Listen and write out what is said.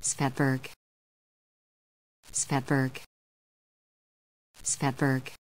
Svetberg Svetberg Svetberg